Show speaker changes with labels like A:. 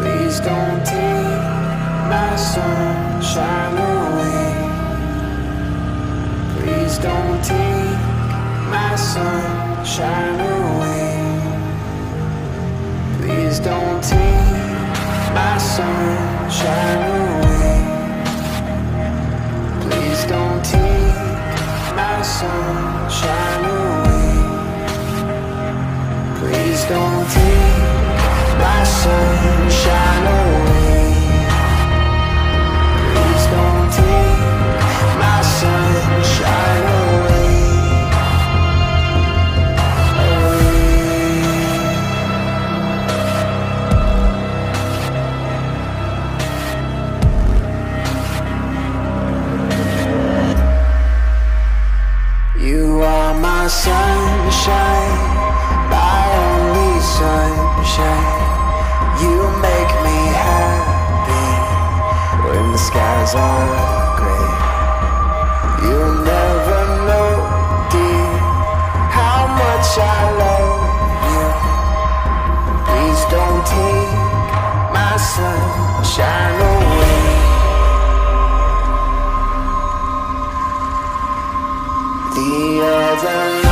A: Please don't take my sunshine away. Sunshine away. Please don't take my sunshine away. Please don't take my sunshine away. Please don't take my sunshine away. Sunshine, my only sunshine. You make me happy when the skies are gray. You'll never know, dear, how much I love you. Please don't take my sunshine the other